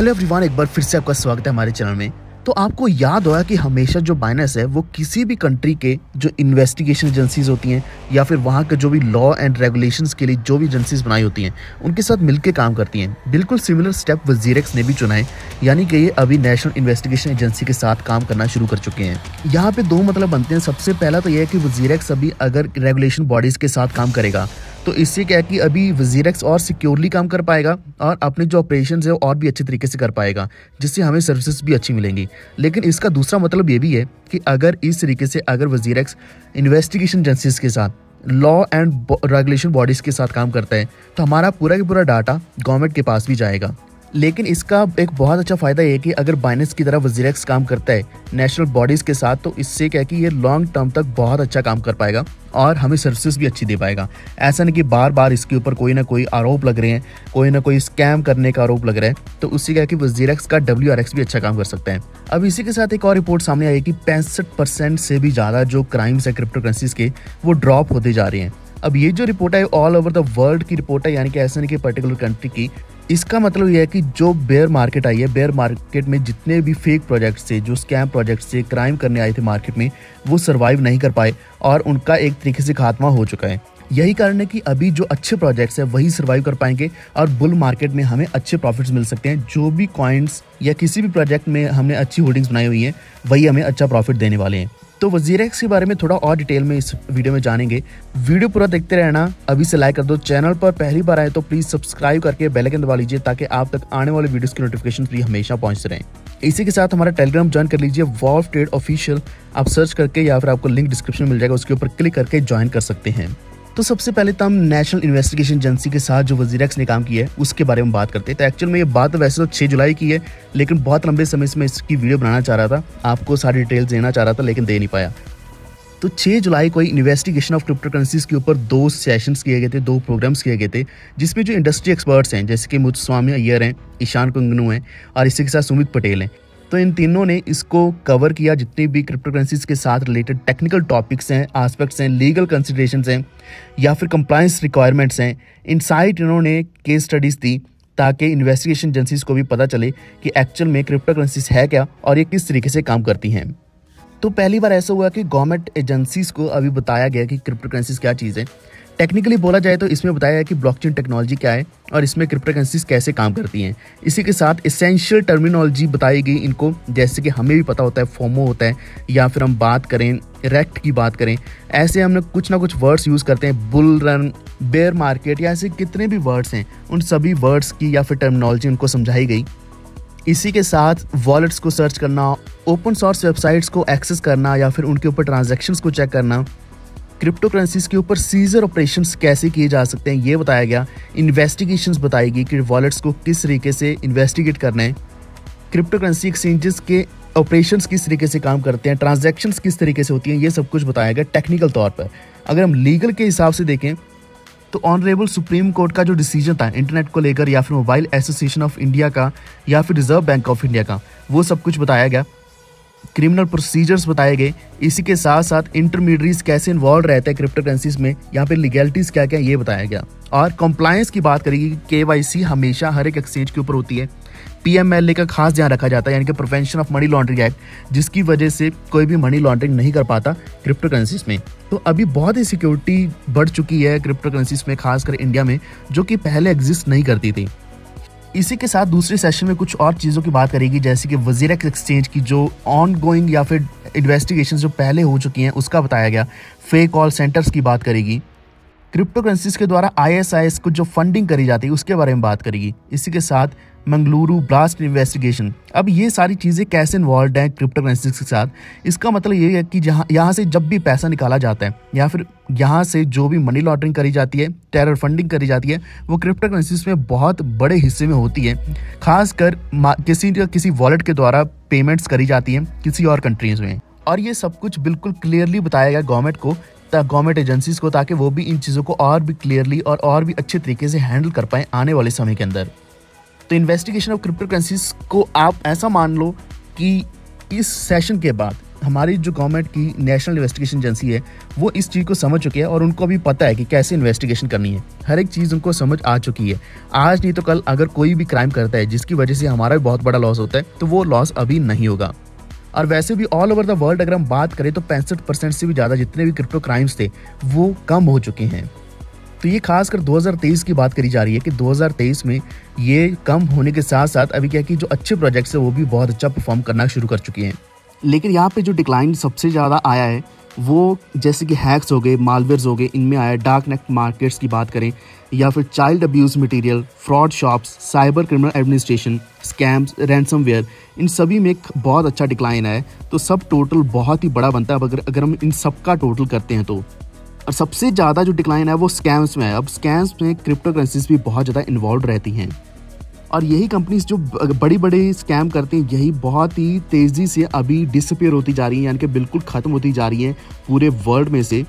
Hello everyone, एक बार फिर से आपका स्वागत है हमारे चैनल में। तो आपको याद होगा कि हमेशा जो बाइनेंस है, वो किसी भी कंट्री के जो इन्वेस्टिगेशन एजेंसीज होती हैं, या फिर वहाँ के जो भी लॉ एंड रेगुलेशंस के लिए जो भी एजेंसीज बनाई होती हैं, उनके साथ मिलकर काम करती हैं। बिल्कुल सिमिलर स्टेप वजीरेक्स ने भी चुना है, यानी कि ये अभी नेशनल इन्वेस्टिगेशन एजेंसी के साथ काम करना शुरू कर चुके हैं। यहाँ पे दो मतलब बनते हैं। सबसे पहला तो यह है कि वजीरेक्स अभी अगर रेगुलेशन बॉडीज के साथ काम करेगा। तो इससे क्या है कि अभी वजीरक्स और सिक्योरली काम कर पाएगा और अपने जो ऑपरेशन है वो और भी अच्छे तरीके से कर पाएगा, जिससे हमें सर्विसेज़ भी अच्छी मिलेंगी। लेकिन इसका दूसरा मतलब ये भी है कि अगर इस तरीके से अगर वजीरक्स इन्वेस्टिगेशन एजेंसीज के साथ लॉ एंड रेगुलेशन बॉडीज़ के साथ काम करता है तो हमारा पूरा का पूरा डाटा गवर्नमेंट के पास भी जाएगा। लेकिन इसका एक बहुत अच्छा फ़ायदा ये है कि अगर बाइनेंस की तरह वजीरक्स काम करता है नेशनल बॉडीज़ के साथ तो इससे क्या कि ये लॉन्ग टर्म तक बहुत अच्छा काम कर पाएगा और हमें सर्विसेज़ भी अच्छी दे पाएगा। ऐसा नहीं कि बार बार इसके ऊपर कोई ना कोई आरोप लग रहे हैं, कोई ना कोई स्कैम करने का आरोप लग रहा है तो उससे क्या कि वजीरक्स का WRX भी अच्छा काम कर सकते हैं। अब इसी के साथ एक और रिपोर्ट सामने आई कि पैंसठ से भी ज़्यादा जो क्राइम्स है क्रिप्टो करेंसीज के, वो ड्रॉप होते जा रहे हैं। अब ये जो रिपोर्ट है ऑल ओवर द वर्ल्ड की रिपोर्ट है, यानी कि ऐसा नहीं कि पर्टिकुलर कंट्री की इसका मतलब यह है कि जो बेयर मार्केट आई है बेयर मार्केट में जितने भी फेक प्रोजेक्ट से जो स्कैम प्रोजेक्ट से क्राइम करने आए थे मार्केट में, वो सर्वाइव नहीं कर पाए और उनका एक तरीके से खात्मा हो चुका है। यही कारण है कि अभी जो अच्छे प्रोजेक्ट्स हैं, वही सर्वाइव कर पाएँगे और बुल मार्केट में हमें अच्छे प्रॉफिट्स मिल सकते हैं। जो भी कॉइन्स या किसी भी प्रोजेक्ट में हमने अच्छी होल्डिंग्स बनाई हुई हैं, वही हमें अच्छा प्रॉफिट देने वाले हैं। तो वज़ीर के बारे में थोड़ा और डिटेल में इस वीडियो में जानेंगे। वीडियो पूरा देखते रहना, अभी से लाइक कर दो। चैनल पर पहली बार आए तो प्लीज़ सब्सक्राइब करके बेल आइकन दबा लीजिए ताकि आप तक आने वाले वीडियोस की नोटिफिकेशन फ्री हमेशा पहुँचते रहें। इसी के साथ हमारा टेलीग्राम ज्वाइन कर लीजिए वॉल्व ट्रेड ऑफिशियल आप सर्च करके या फिर आपको लिंक डिस्क्रिप्शन मिल जाएगा, उसके ऊपर क्लिक करके ज्वाइन कर सकते हैं। तो सबसे पहले तो हम नेशनल इन्वेस्टिगेशन एजेंसी के साथ जो वजीरक्स ने काम किया है, उसके बारे में बात करते हैं। तो एक्चुअल में ये बात वैसे तो छह जुलाई की है, लेकिन बहुत लंबे समय से मैं इसकी वीडियो बनाना चाह रहा था। आपको सारी डिटेल्स देना चाह रहा था, लेकिन दे नहीं पाया। तो 6 जुलाई को इन्वेस्टिगेशन ऑफ़ क्रिप्टो करेंसीज के ऊपर दो सेशंस किए गए थे, दो प्रोग्राम्स किए गए थे, जिसमें जो इंडस्ट्री एक्सपर्ट्स हैं, जैसे कि मुथस्वामी अय्यर हैं, ईशान कुंगनू हैं, और इसी के साथ सुमित पटेल हैं। तो इन तीनों ने इसको कवर किया। जितनी भी क्रिप्टो करेंसीज के साथ रिलेटेड टेक्निकल टॉपिक्स हैं आस्पेक्ट्स हैं लीगल कंसिडरेशन हैं, या फिर कंप्लाइंस रिक्वायरमेंट्स हैं इन साइट इन्होंने केस स्टडीज़ दी ताकि इन्वेस्टिगेशन एजेंसीज को भी पता चले कि एक्चुअल में क्रिप्टो करेंसीज है क्या और ये किस तरीके से काम करती हैं। तो पहली बार ऐसा हुआ कि गवर्नमेंट एजेंसीज को अभी बताया गया कि क्रिप्टो करेंसीज क्या चीज़ है। टेक्निकली बोला जाए तो इसमें बताया गया कि ब्लॉकचेन टेक्नोलॉजी क्या है और इसमें क्रिप्टो करेंसीज कैसे काम करती हैं। इसी के साथ इसेंशियल टर्मिनोलॉजी बताई गई इनको, जैसे कि हमें भी पता होता है, फोमो होता है, या फिर हम बात करें रेक्ट की बात करें, ऐसे हमने कुछ ना कुछ वर्ड्स यूज़ करते हैं बुल रन बेयर मार्केट या ऐसे कितने भी वर्ड्स हैं, उन सभी वर्ड्स की या फिर टर्मिनोलॉजी उनको समझाई गई। इसी के साथ वॉलेट्स को सर्च करना ओपन सोर्स वेबसाइट्स को एक्सेस करना, या फिर उनके ऊपर ट्रांजेक्शन को चेक करना क्रिप्टो करेंसीज के ऊपर सीजर ऑपरेशन कैसे किए जा सकते हैं, ये बताया गया। इन्वेस्टिगेशन बताएगी कि वॉलेट्स को किस तरीके से इन्वेस्टिगेट करना है। क्रिप्टो करेंसी एक्सचेंजेस के ऑपरेशंस किस तरीके से काम करते हैं ट्रांजेक्शन्स किस तरीके से होती हैं, ये सब कुछ बताया गया टेक्निकल तौर पर। अगर हम लीगल के हिसाब से देखें तो ऑनरेबल सुप्रीम कोर्ट का जो डिसीज़न था इंटरनेट को लेकर या फिर मोबाइल एसोसिएशन ऑफ़ इंडिया का या फिर रिज़र्व बैंक ऑफ़ इंडिया का, वो सब कुछ बताया गया। क्रिमिनल प्रोसीजर्स बताए गए। इसी के साथ साथ इंटरमीडियरीज कैसे इन्वॉल्व रहते हैं क्रिप्टो करेंसीज में? यहाँ पे लीगैलिटीज क्या क्या ये बताया गया। और कंप्लायंस की बात करेगी के हमेशा हर एक एक्सचेंज के ऊपर होती है। पीएमएलए का खास ध्यान रखा जाता है, यानी कि prevention of money laundering act जिसकी वजह से कोई भी मनी लॉन्ड्रिंग नहीं कर पाता क्रिप्टो करेंसीज में। तो अभी बहुत ही सिक्योरिटी बढ़ चुकी है क्रिप्टो करेंसीज में, खासकर इंडिया में, जो कि पहले एग्जिस्ट नहीं करती थी। इसी के साथ दूसरे सेशन में कुछ और चीज़ों की बात करेगी, जैसे कि वज़ीर एक्सचेंज की जो ऑन गोइंग या फिर इन्वेस्टिगेशन जो पहले हो चुकी हैं, उसका बताया गया। फेक कॉल सेंटर्स की बात करेगी। क्रिप्टो करेंसीज के द्वारा आईएसआईएस को जो फंडिंग करी जाती है, उसके बारे में बात करेगी। इसी के साथ मंगलुरु ब्लास्ट इन्वेस्टिगेशन। अब ये सारी चीज़ें कैसे इन्वॉल्व हैं क्रिप्टो करेंसीज के साथ? इसका मतलब ये है कि जहाँ यहाँ से जब भी पैसा निकाला जाता है, या फिर यहाँ से जो भी मनी लॉन्ड्रिंग करी जाती है टेरर फंडिंग करी जाती है, वो क्रिप्टो करेंसीज में बहुत बड़े हिस्से में होती है। खासकर किसी किसी वॉलेट के द्वारा पेमेंट्स करी जाती हैं किसी और कंट्रीज़ में। और ये सब कुछ बिल्कुल क्लियरली बताया गया गवर्नमेंट को गवर्नमेंट एजेंसीज को, ताकि वो भी इन चीज़ों को और भी क्लियरली और और भी अच्छे तरीके से हैंडल कर पाए आने वाले समय के अंदर। तो इन्वेस्टिगेशन ऑफ़ क्रिप्टो करेंसीज को आप ऐसा मान लो कि इस सेशन के बाद हमारी जो गवर्नमेंट की नेशनल इन्वेस्टिगेशन एजेंसी है, वो इस चीज़ को समझ चुकी है और उनको भी पता है कि कैसे इन्वेस्टिगेशन करनी है। हर एक चीज़ उनको समझ आ चुकी है। आज नहीं तो कल अगर कोई भी क्राइम करता है, जिसकी वजह से हमारा भी बहुत बड़ा लॉस होता है तो वो लॉस अभी नहीं होगा। और वैसे भी ऑल ओवर द वर्ल्ड अगर हम बात करें तो पैंसठ परसेंट से भी ज़्यादा जितने भी क्रिप्टो क्राइम्स थे, वो कम हो चुके हैं। तो ये खासकर 2023 की बात करी जा रही है कि 2023 में ये कम होने के साथ साथ अभी क्या कि जो अच्छे प्रोजेक्ट्स हैं, वो भी बहुत अच्छा परफॉर्म करना शुरू कर चुके हैं। लेकिन यहाँ पे जो डिक्लाइन सबसे ज़्यादा आया है, वो जैसे कि हैक्स हो गए मालवेयर्स हो गए, इनमें आया डार्क नेट मार्केट्स की बात करें, या फिर child abuse material fraud shops cyber criminal administration scams ransomware इन सभी में एक बहुत अच्छा डिक्लाइन है। तो सब टोटल बहुत ही बड़ा बनता है अगर अगर हम इन सब का टोटल करते हैं तो। और सबसे ज़्यादा जो डिक्लाइन है वो स्कैम्स में है। अब स्कैम्स में क्रिप्टो करेंसीज भी बहुत ज़्यादा इन्वॉल्व रहती हैं। और यही कंपनीज़ जो बड़ी बड़ी स्कैम करते हैं, यही बहुत ही तेज़ी से अभी डिसअपेयर होती जा रही हैं, यानी कि बिल्कुल ख़त्म होती जा रही हैं पूरे वर्ल्ड में से।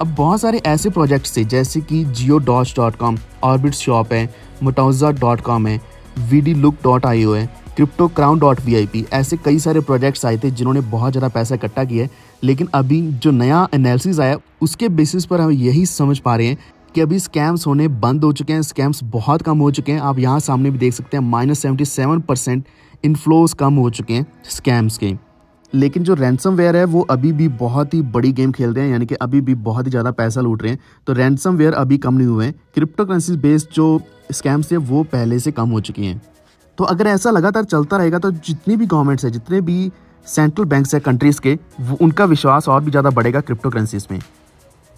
अब बहुत सारे ऐसे प्रोजेक्ट्स थे जैसे कि जियो डॉच डॉट कॉम ऑर्बिट शॉप है मोटाउजा डॉट कॉम है V D look dot I O है crypto crown dot V I P ऐसे कई सारे प्रोजेक्ट्स आए थे जिन्होंने बहुत ज़्यादा पैसा इकट्ठा किया है। लेकिन अभी जो नया एनालिसिस आया, उसके बेसिस पर हम यही समझ पा रहे हैं कि अभी स्कैम्स होने बंद हो चुके हैं स्कैम्स बहुत कम हो चुके हैं। आप यहाँ सामने भी देख सकते हैं minus seventy seven percent inflows कम हो चुके हैं स्कैम्स के। लेकिन जो रैंसम वेयर है, वो अभी भी बहुत ही बड़ी गेम खेल रहे हैं, यानी कि अभी भी बहुत ही ज़्यादा पैसा लूट रहे हैं। तो रैंसम वेयर अभी कम नहीं हुए हैं। क्रिप्टो करेंसी बेस्ड जो स्कैम्स है वो पहले से कम हो चुकी हैं। तो अगर ऐसा लगातार चलता रहेगा तो जितनी भी गवर्नमेंट्स है, जितने भी सेंट्रल बैंक्स है कंट्रीज़ के उनका विश्वास और भी ज़्यादा बढ़ेगा क्रिप्टो करेंसीज में।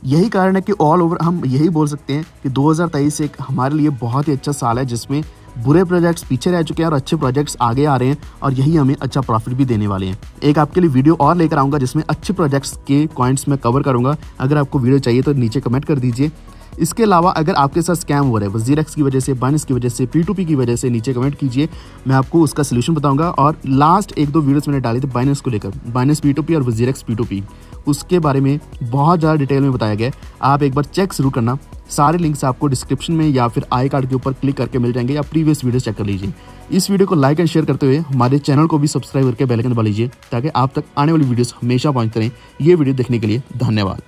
यही कारण है कि ऑल ओवर हम यही बोल सकते हैं कि 2023 एक हमारे लिए बहुत ही अच्छा साल है, जिसमें बुरे प्रोजेक्ट्स पीछे रह चुके हैं और अच्छे प्रोजेक्ट्स आगे आ रहे हैं और यही हमें अच्छा प्रॉफिट भी देने वाले हैं। एक आपके लिए वीडियो और लेकर आऊँगा, जिसमें अच्छे प्रोजेक्ट्स के पॉइंट्स में कवर करूँगा। अगर आपको वीडियो चाहिए तो नीचे कमेंट कर दीजिए। इसके अलावा अगर आपके साथ स्कैम हो रहा है वज़ीर की वजह से बाइनस की वजह से पी टू पी की वजह से, नीचे कमेंट कीजिए, मैं आपको उसका सोल्यूशन बताऊँगा। और लास्ट एक दो वीडियोस मैंने डाली थी बाइनस को लेकर बाइनस पी टू पी और वज़ीर पी टू पी उसके बारे में बहुत ज़्यादा डिटेल में बताया गया आप एक बार चेक ज़रूर करना। सारे लिंक्स आपको डिस्क्रिप्शन में या फिर आई कार्ड के ऊपर क्लिक करके मिल जाएँगे या प्रीवियस वीडियो चेक कर लीजिए। इस वीडियो को लाइक एंड शेयर करते हुए हमारे चैनल को भी सब्सक्राइब करके बेल आइकन दबा लीजिए, ताकि आप तक आने वाली वीडियोस हमेशा पहुँचते रहें। ये वीडियो देखने के लिए धन्यवाद।